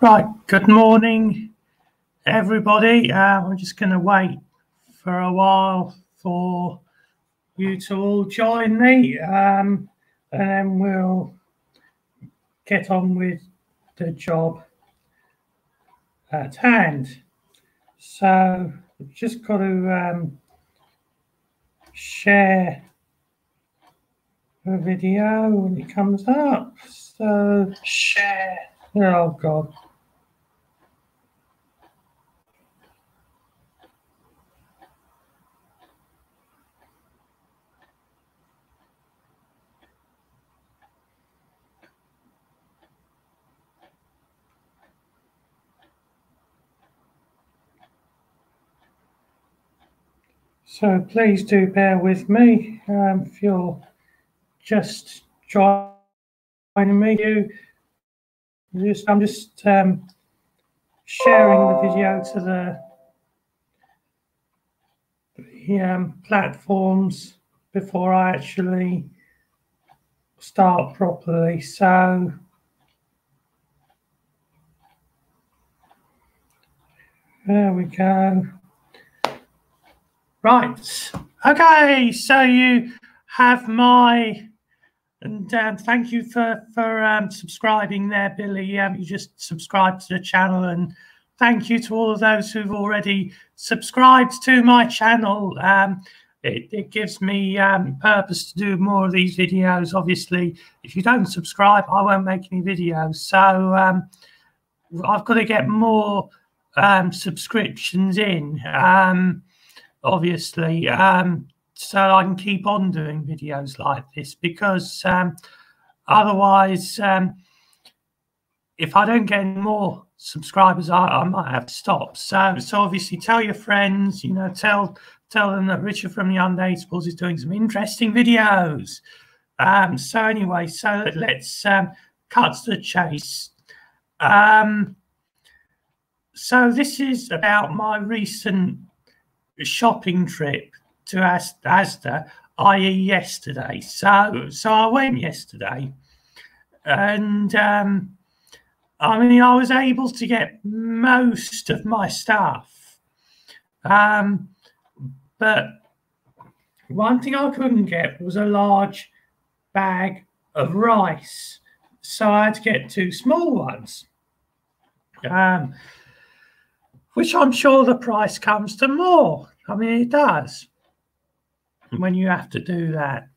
Right, good morning, everybody. Uh, I'm just going to wait for a while for you to all join me, um, and then we'll get on with the job at hand. So, I've just got to um, share the video when it comes up. So, share. Oh, God. So please do bear with me um, if you're just joining me. You, just, I'm just um, sharing the video to the, the um, platforms before I actually start properly. So there we go. Right. Okay. So you have my and um, thank you for for um, subscribing there, Billy. Um, you just subscribed to the channel, and thank you to all of those who've already subscribed to my channel. Um, it, it, gives me um, purpose to do more of these videos. Obviously, if you don't subscribe, I won't make any videos. So um, I've got to get more subscriptions in obviously, um, so I can keep on doing videos like this because um, otherwise, um, if I don't get more subscribers, I, I, might have to stop. So, so obviously, tell your friends, you know, tell tell them that Richard from the Undateables is doing some interesting videos. Um, so anyway, so let's um, cut to the chase. Um, so this is about my recent shopping trip to Asda, i.e., yesterday. So, so I went yesterday, and um, I mean, I was able to get most of my stuff, um, but one thing I couldn't get was a large bag of rice, so I had to get two small ones. Um, which I'm sure the price comes to more. I mean, it does when you have to do that.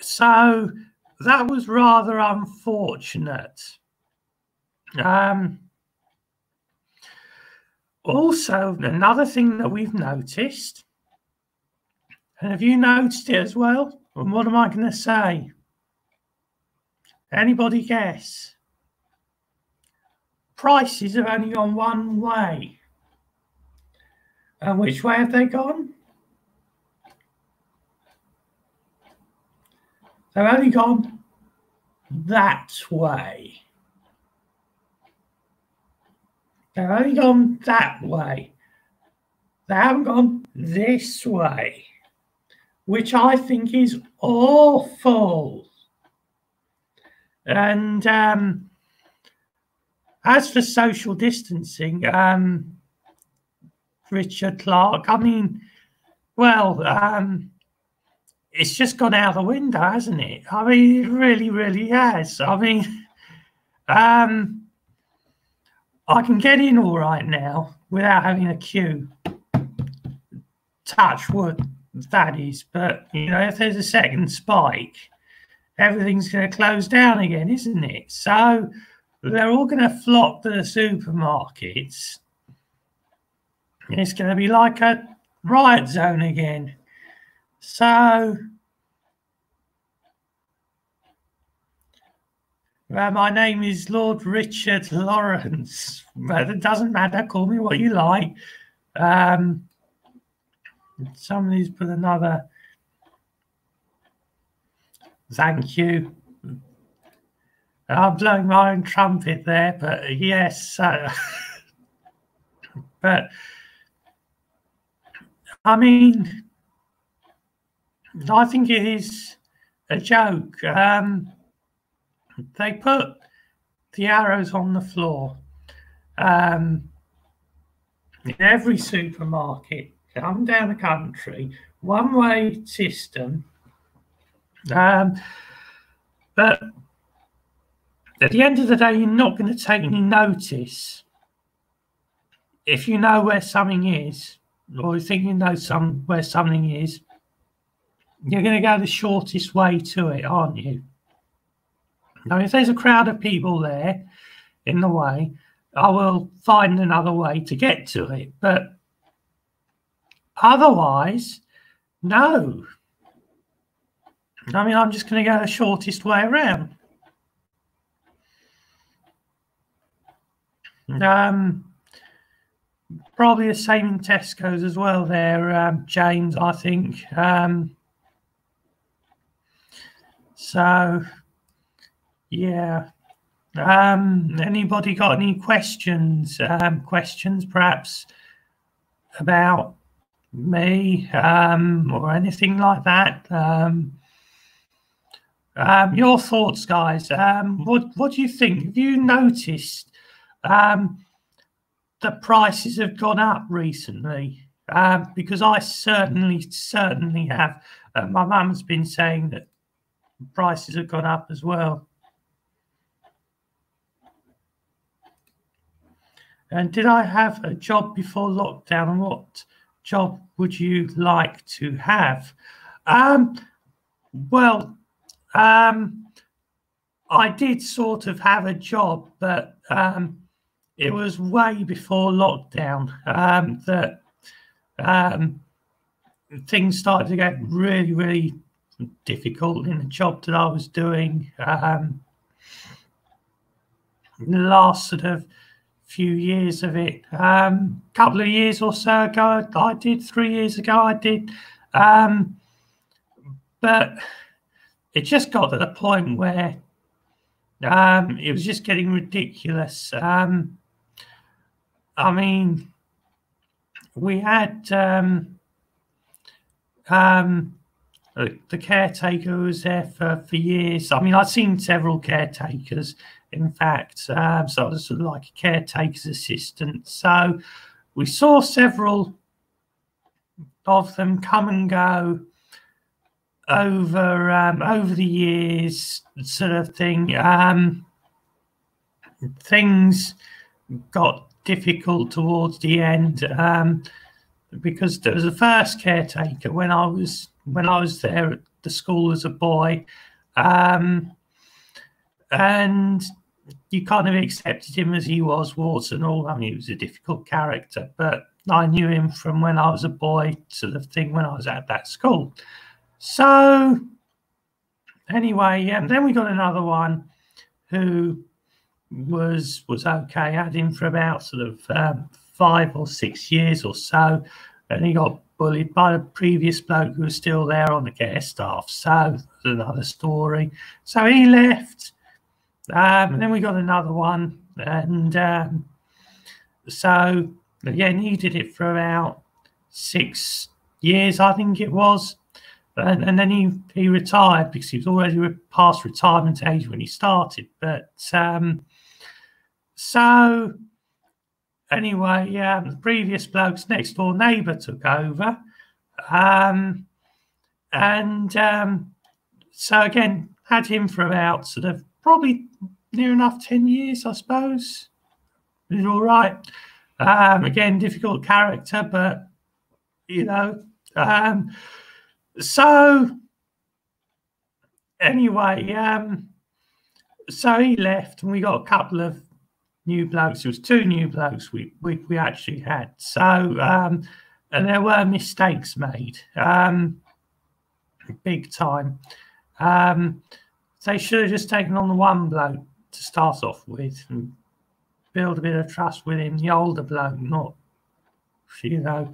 So that was rather unfortunate. Um, also, another thing that we've noticed, and have you noticed it as well? And what am I going to say? Anybody guess? Prices have only gone one way. And which way have they gone? They've only gone that way. They've only gone that way. They haven't gone this way, which I think is awful. And um, as for social distancing, um, Richard Clark, I mean, well, um, it's just gone out the window, hasn't it? I mean, it really, really has. I mean, um, I can get in all right now without having a queue. Touch wood, that is. But, you know, if there's a second spike, everything's going to close down again, isn't it? So, they're all going to flock to the supermarkets. It's going to be like a riot zone again. So, well, my name is Lord Richard Lawrence, but it doesn't matter. Call me what you like. Um, somebody's put another. Thank you. I'm blowing my own trumpet there, but yes. But I mean, I think it is a joke. Um, they put the arrows on the floor. Um, in every supermarket, come down the country, one way system. Um, but at the end of the day, you're not going to take hmm. any notice if you know where something is, or you think you know some where something is. You're going to go the shortest way to it, aren't you? Now, if there's a crowd of people there in the way, I will find another way to get to it. But otherwise, no. I mean, I'm just going to go the shortest way around. Um, probably the same in Tesco's as well. There, um, James, I think. Um, so, yeah. Um, anybody got any questions? Um, questions, perhaps about me um, or anything like that? Um, um, your thoughts, guys. Um, what What do you think? Have you noticed um, the prices have gone up recently? Um, because I certainly, certainly have. Uh, my mum's been saying that prices have gone up as well. And did I have a job before lockdown? What job would you like to have? Um, well, um, I did sort of have a job, but um, it was way before lockdown um, that um, things started to get really, really difficult in the job that I was doing. Um, the last sort of few years of it. A um, couple of years or so ago, I did. Three years ago, I did. Um, but it just got to the point where um, it was just getting ridiculous. Um, I mean, we had um, um, the caretaker was there for, for years. I mean, I've seen several caretakers in fact. Um, so I was sort of like a caretaker's assistant. So we saw several of them come and go over um, over the years, sort of thing. Um, things got difficult towards the end um, because there was a first caretaker when I was when I was there at the school as a boy, um, and you kind of accepted him as he was, warts and all. I mean, he was a difficult character, but I knew him from when I was a boy, sort of thing, when I was at that school. So, anyway, yeah, then we got another one who was was okay. Had him for about sort of um, five or six years or so, and he got bullied by the previous bloke who was still there on the care staff. So, another story. So he left um, and then we got another one, and um, so again, he did it for about six years, I think it was, and, and then he he retired because he was already past retirement age when he started. But um, so anyway, yeah, the previous bloke's next door neighbour took over, um, and um, so again had him for about sort of probably near enough 10 years, I suppose. He's all right. Um, again, difficult character, but, you know. Um, so, anyway, um, so he left, and we got a couple of new blokes. It was two new blokes we, we, we actually had. So, um, and there were mistakes made, um, big time. Um, they should have just taken on the one bloke to start off with and build a bit of trust with him, the older bloke, not, you know.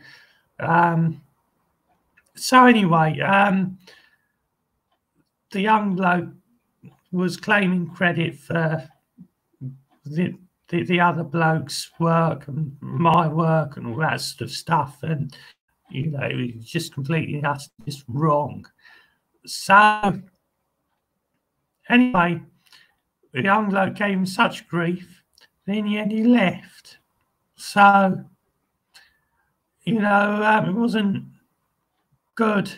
Um, so, anyway, um, the young bloke was claiming credit for the, the, the other bloke's work and my work and all that sort of stuff. And, you know, it was just completely just wrong. So, anyway, the young bloke gave him such grief, then end he left. So, you know, um, it wasn't good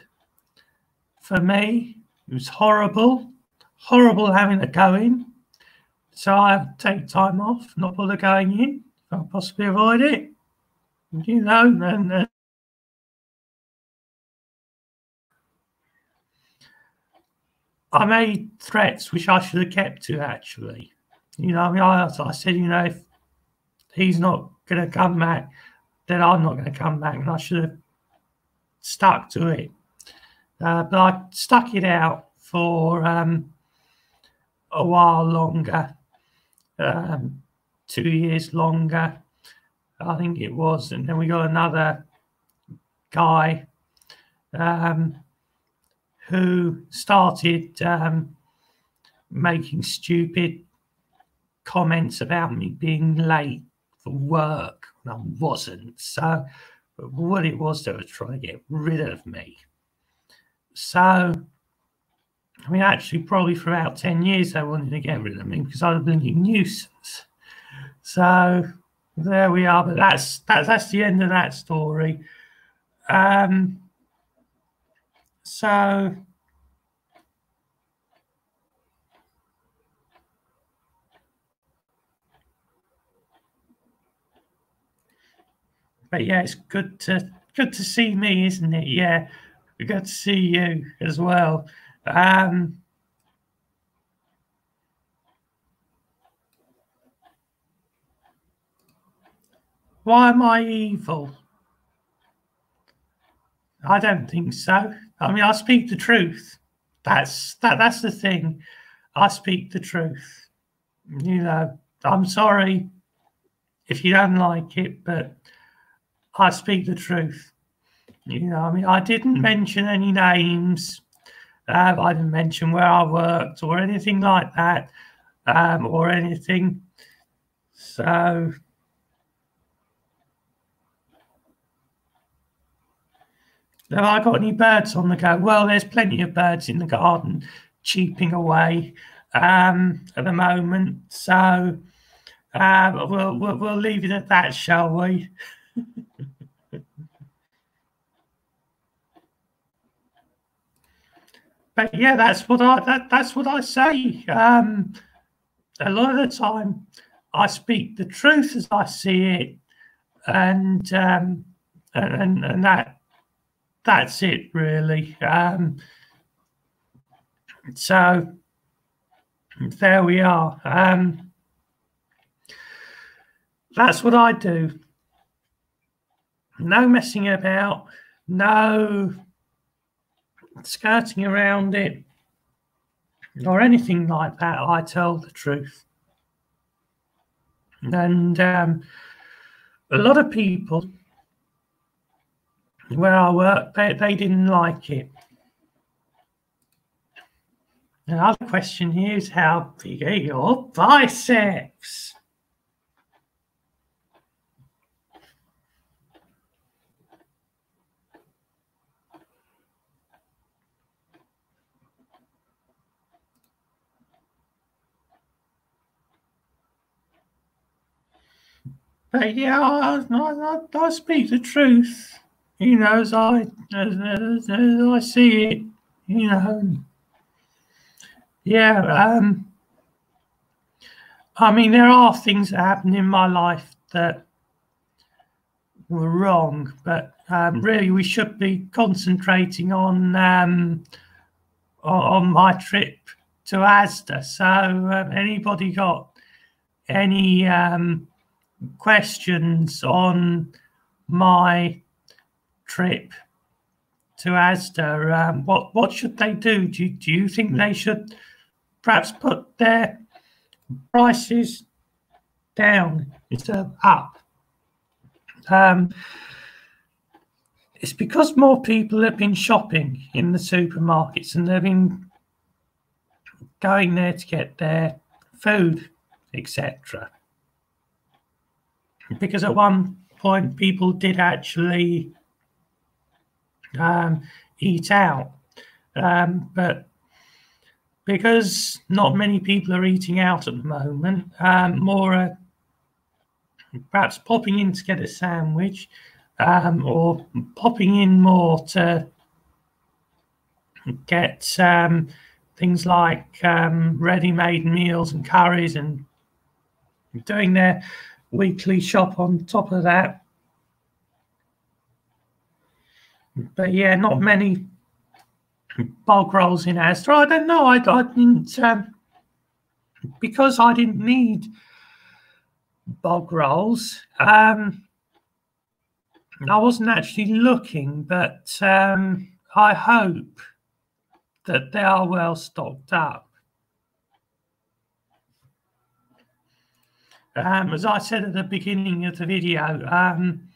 for me. It was horrible, horrible having to go in. So I take time off, not bother going in, if I possibly avoid it. You know, and uh, I made threats which I should have kept to actually. You know, I mean, I, I said, you know, if he's not going to come back, then I'm not going to come back, and I should have stuck to it. Uh, but I stuck it out for um, a while longer, um, two years longer, I think it was, and then we got another guy um, who started um, making stupid comments about me being late for work when I wasn't. So, what it was, they were trying to get rid of me. So, I mean, actually, probably for about 10 years, they wanted to get rid of me because I was a blinking nuisance. So, there we are. But that's that's that's the end of that story. Um, so but yeah, it's good to good to see me, isn't it? Yeah, good to see you as well. Um, why am I evil? I don't think so. I mean, I speak the truth. That's that. That's the thing. I speak the truth. You know, I'm sorry if you don't like it, but I speak the truth. You know, I mean, I didn't mention any names. I didn't mention where I worked or anything like that, um, or anything. So Have I got any birds on the go? Well, there's plenty of birds in the garden cheeping away um, at the moment. So uh, we'll, we'll, we'll leave it at that, shall we? but yeah, that's what I that, that's what I say. Um, a lot of the time, I speak the truth as I see it, and um, and and that that's it really. Um, so there we are. Um, that's what I do. No messing about, no skirting around it, or anything like that. I tell the truth. And um, a lot of people where I work, they, they didn't like it. Another question here is how big are your biceps? Yeah, I, I, I speak the truth you know, as I as, as, as I see it, you know, yeah. Um, I mean, there are things that happened in my life that were wrong, but um, really, we should be concentrating on um, on my trip to Asda. So, uh, anybody got any um, questions on my trip to Asda, um, what what should they do? Do you, do you think they should perhaps put their prices down instead of up? Um, it's because more people have been shopping in the supermarkets and they've been going there to get their food, etc. Because at one point, people did actually um, eat out. Um, but because not many people are eating out at the moment, um, more uh, perhaps popping in to get a sandwich um, or popping in more to get um, things like um, ready-made meals and curries and doing their weekly shop on top of that. But yeah, not many bog rolls in Asda. I don't know. I, I didn't um, because I didn't need bog rolls. Um, I wasn't actually looking, but um, I hope that they are well stocked up. Um, as I said at the beginning of the video, um,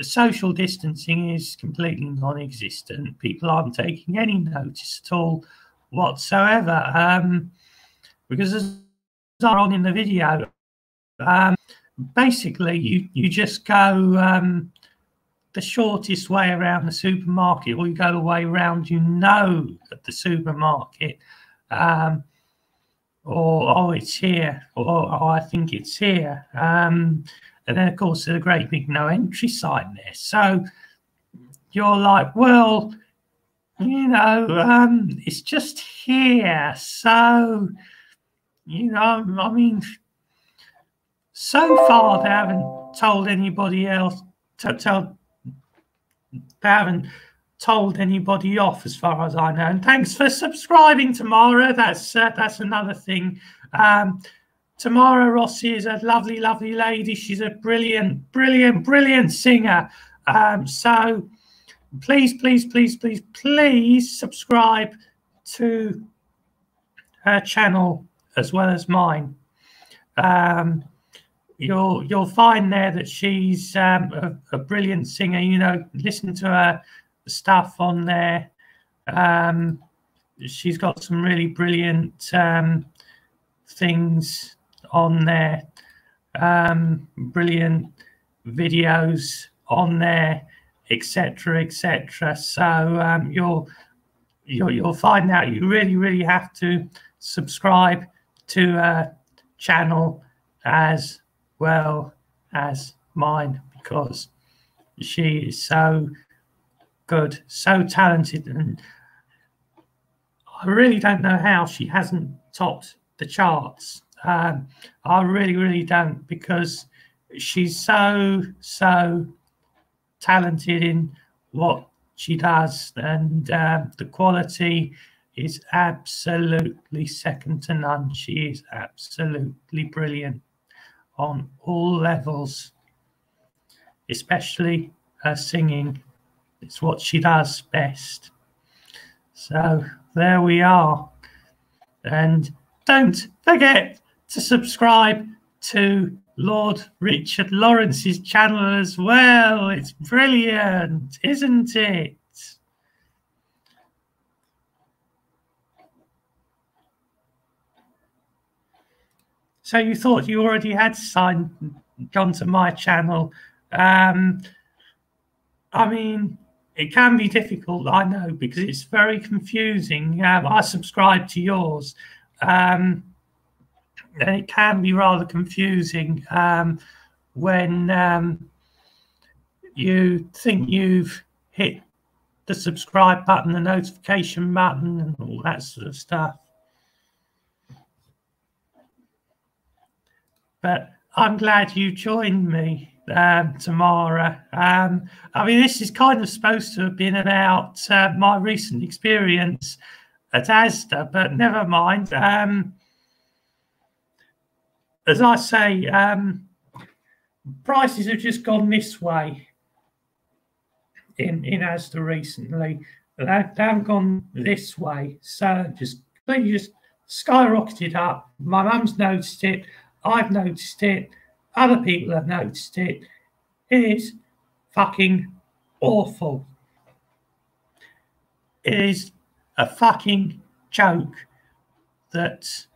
social distancing is completely non-existent. People aren't taking any notice at all whatsoever. Um, because as I on in the video, um, basically you you just go um, the shortest way around the supermarket, or you go the way around you know at the supermarket. Um, or oh, it's here, or oh, I think it's here. Um, and then, of course, there's a great big no entry sign there. So you're like, well, you know, um, it's just here. So, you know, I mean, so far they haven't told anybody else to tell they haven't told anybody off as far as I know. And thanks for subscribing, Tamara. That's uh, that's another thing. Um, Tamara Rossi is a lovely, lovely lady. She's a brilliant, brilliant, brilliant singer. Um, so please, please, please, please, please subscribe to her channel as well as mine. Um, you'll you'll find there that she's um, a, a, brilliant singer. You know, listen to her stuff on there. Um, she's got some really brilliant um, things on there, um, brilliant videos on there, etc., etc. So um, you'll, you'll you'll find out you really really have to subscribe to a channel as well as mine because she is so good, so talented, and I really don't know how she hasn't topped the charts. Um, I really, really don't because she's so, so talented in what she does, and uh, the quality is absolutely second to none. She is absolutely brilliant on all levels, especially her singing. It's what she does best. So there we are. And don't forget to subscribe to Lord Richard Lawrence's channel as well. It's brilliant, isn't it? So you thought you already had signed gone to my channel. Um, I mean, it can be difficult, I know, because it's very confusing. Um, I subscribe to yours. Um, and it can be rather confusing um, when um, you think you've hit the subscribe button, the notification button, and all that sort of stuff. But I'm glad you joined me, um, Tamara. Um, I mean, this is kind of supposed to have been about uh, my recent experience at ASDA, but never mind. Um, as I say, um, prices have just gone this way in in Asda recently. They, they haven't gone this way, so just they just skyrocketed up. My mum's noticed it. I've noticed it. Other people have noticed it. Is fucking awful. It is a fucking joke that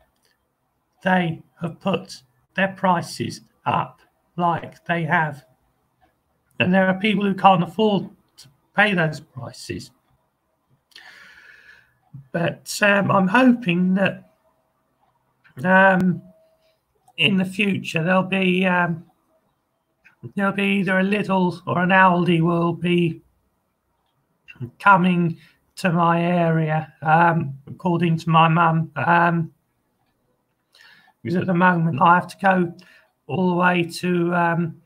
they have put their prices up like they have. And there are people who can't afford to pay those prices. but um, I'm hoping that um, in the future there'll be um, there'll be either a Lidl or an Aldi will be coming to my area, um, according to my mum. Um, because at the moment I have to go all the way to um,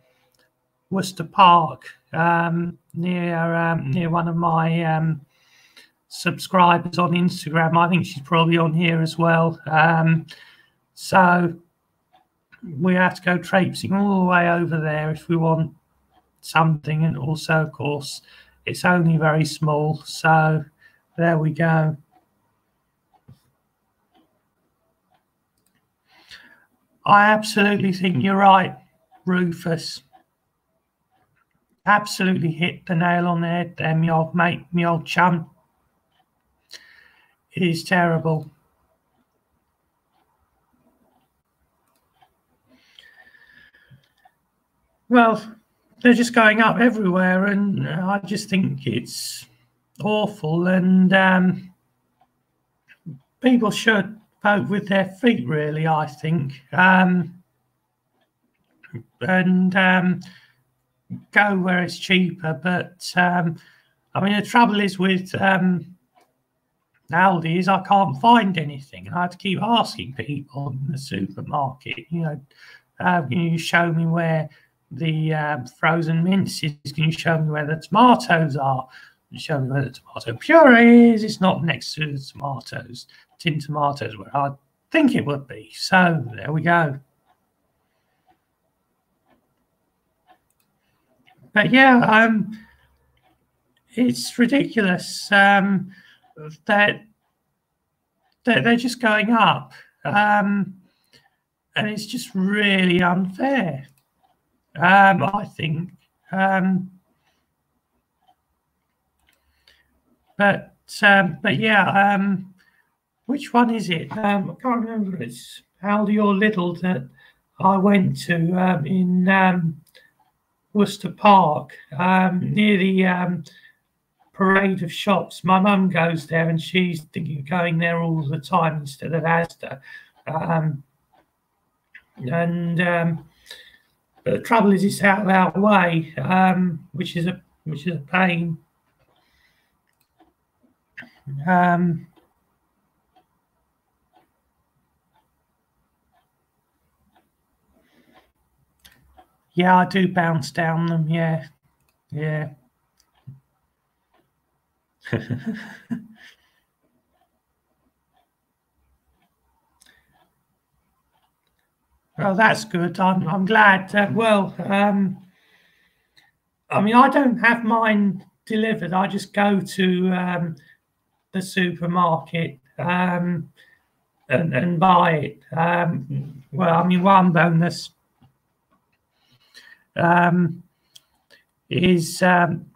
Worcester Park um, near um, near one of my um, subscribers on Instagram. I think she's probably on here as well. Um, so we have to go traipsing all the way over there if we want something. And also, of course, it's only very small. So there we go. I absolutely think mm-hmm. you're right, Rufus. Absolutely hit the nail on the head there, my old mate, my old chum. It is terrible. Well, they're just going up everywhere, and I just think it's awful. And um, people should vote with their feet, really. I think, um, and um, go where it's cheaper. But um, I mean, the trouble is with um, Aldi is I can't find anything, and I have to keep asking people in the supermarket. You know, uh, can you show me where? The um, frozen mince is can you show me where the tomatoes are? Show me where the tomato puree is. It's not next to the tomatoes, tin tomatoes, where I think it would be. So there we go. But yeah, um, it's ridiculous um, that, that they're just going up. Um, and it's just really unfair. Um, I think. Um, but um, but yeah, um, which one is it? Um, I can't remember. It's Aldi or Lidl that I went to um, in um, Worcester Park um, near the um, parade of shops. My mum goes there and she's thinking of going there all the time instead of Asda. Um, and um, but the trouble is, it's out of our way, um, which is a which is a pain. Um, yeah, I do bounce down them. Yeah, yeah. Well, that's good. I'm, I'm glad. Uh, well, um, I mean, I don't have mine delivered. I just go to um, the supermarket um, and, and buy it. Um, well, I mean, one bonus um, is, um,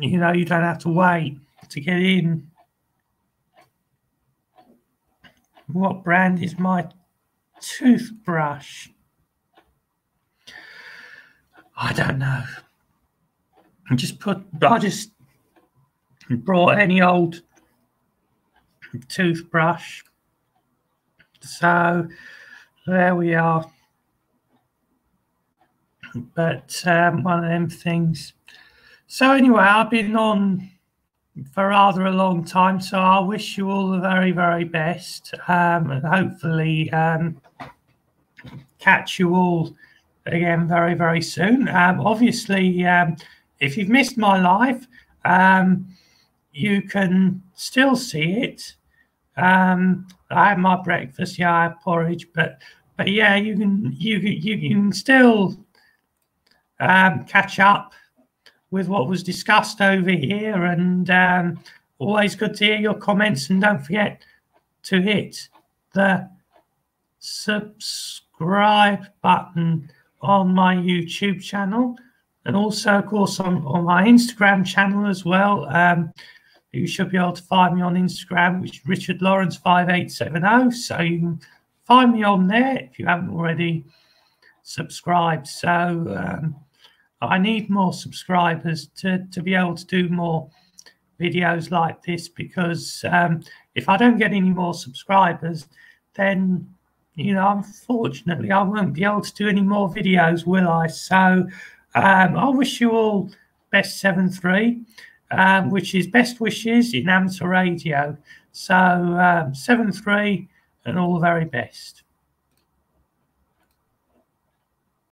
you know, you don't have to wait to get in. What brand is my toothbrush. I don't know. I just put, I just brought any old toothbrush. So there we are. But um, one of them things. So anyway, I've been on for rather a long time. So I wish you all the very, very best. Um, and hopefully um, catch you all again very, very soon. Um, obviously, um, if you've missed my live, um, you can still see it. Um, I had my breakfast, yeah, I porridge, but but yeah, you can you you, you can still um, catch up with what was discussed over here, and um, always good to hear your comments. And don't forget to hit the subscribe button on my YouTube channel and also, of course, on, on my Instagram channel as well. Um, you should be able to find me on Instagram, which is Richard Lawrence 5870. So you can find me on there if you haven't already subscribed. So um, I need more subscribers to, to be able to do more videos like this because um, if I don't get any more subscribers, then you know, unfortunately, I won't be able to do any more videos, will I? So um, I wish you all best 7 3, um, which is best wishes in amateur radio. So um, 7 3 and all the very best.